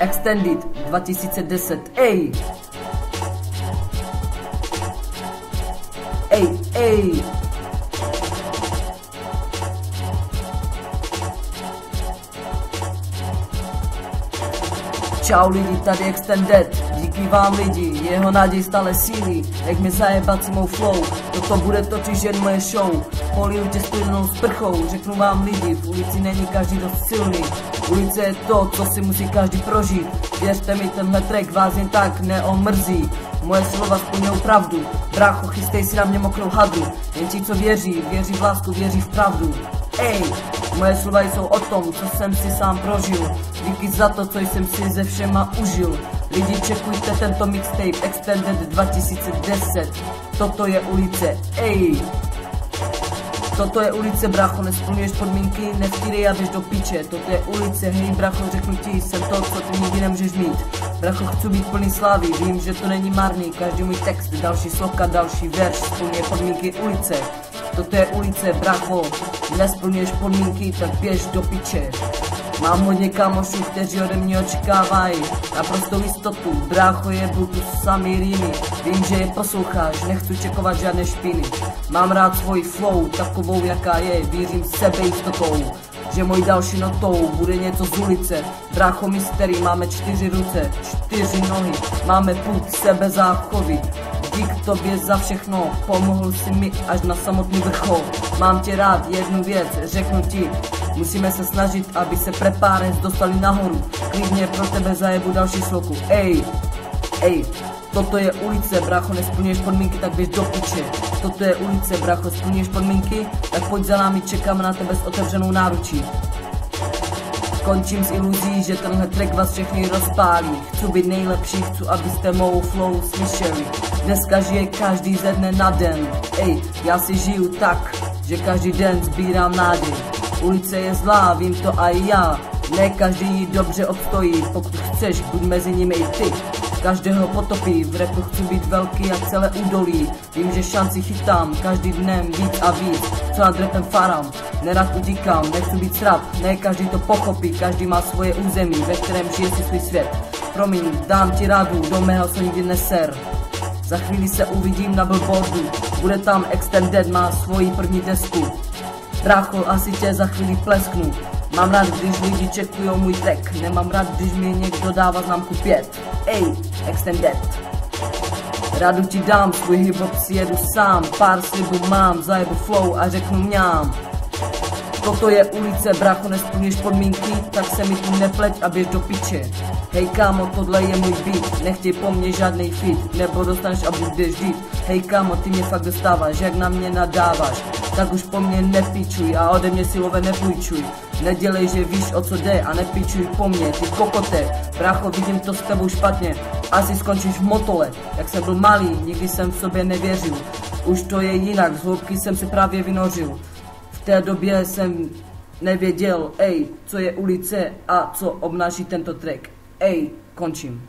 Extended 2010, ej! Ej, ej! Čau lidi, tady Extended, díky vám lidi, jeho naděj stále sílí, jak mi zajebat si mou flow, toto bude totiž jen moje show, poliju tě studenou sprchou, řeknu vám lidi, v ulici není každý dost silný, ulice je to, co si musí každý prožít, věřte mi, tenhle track vás jen tak neomrzí, Moje slova splňují pravdu, brácho, chystej si na mě mokrou hadu, jen ti, co věří, věří v lásku, věří v pravdu. Ej, moje slova jsou o tom, co jsem si sám prožil, díky za to, co jsem si ze všema užil. Lidi, čekujte tento mixtape Extended 2010, toto je ulice, ej. Toto je ulice, brácho, nesplňuješ podmínky, nevtírej a běž do piče. Toto je ulice, hej, brácho, řeknu ti, jsem to, co ty nikdy nemůžeš mít. Brácho, chci být plný slávy, vím, že to není marný, každý můj text, další sloka, další verš, splňuje podmínky ulice. Toto je ulice, brácho, nesplňuješ podmínky, tak běž do piče. Mám hodně kamošů, kteří ode mě očekávají naprostou jistotu, brácho je tu samý rýmy, vím, že je posloucháš, nechci čekovat žádné špiny. Mám rád svůj flow, takovou jaká je, věřím sebe jistotou, že můj další notou bude něco z ulice. Brácho mystery, máme čtyři ruce, čtyři nohy, máme půd sebe záchovy. Dík tobě za všechno, pomohl si mi až na samotný vrchol. Mám tě rád, jednu věc, řeknu ti, Musíme se snažit, aby se prepárec dostali nahoru. Klidně pro tebe zajebu další sloku. Ej, ej, toto je ulice, brácho, nesplňuješ podmínky, tak běž do piče. Toto je ulice, brácho, splňuješ podmínky, tak pojď za námi, čekám na tebe s otevřenou náručí. Končím s iluzí, že tenhle track vás všechny rozpálí. Chci být nejlepší, chci, abyste mou flow slyšeli. Dneska žije každý ze dne na den. Ej, já si žiju tak, že každý den sbírám nádej. Ulice je zlá, vím to a já. Ne každý ji dobře obstojí. Pokud chceš, buď mezi nimi i ty Každého potopí, v repu chci být velký jak celé údolí Vím, že šanci chytám, každý dnem víc a víc Co nad repem farám, nerad utíkám, nechci být srap Ne každý to pochopí, každý má svoje území Ve kterém žije si svůj svět Promiň, dám ti radu, do mého se nikdy neser za chvíli se uvidím na billboardu, bude tam Extended, má svoji první desku. Brácho, asi tě za chvíli plesknu. Mám rád, když lidi čekujou můj track. Nemám rád, když mi někdo dává známku 5. Ej, extended. Radu ti dám, svůj hip-hop si jedu sám. Pár slibů mám, zajebu flow a řeknu mňám. Toto je ulice, brácho, nesplníš podmínky, tak se mi tu nepleť a běž do piče. Hej kámo, tohle je můj beat, nechtěj po mně žádnej fit, nebo dostaneš a budeš žít. Hej kámo, ty mě fakt dostáváš, jak na mě nadáváš, tak už po mně nepíčuj a ode mě silové nepůjčuj. Nedělej, že víš o co jde a nepíčuj po mně, ty kokote. Brácho, vidím to s tebou špatně, asi skončíš v motole. Jak jsem byl malý, nikdy jsem v sobě nevěřil. Už to je jinak, z hloubky jsem se právě vynořil. Té době jsem nevěděl, ej, co je ulice a co obnáší tento track. Ej, končím.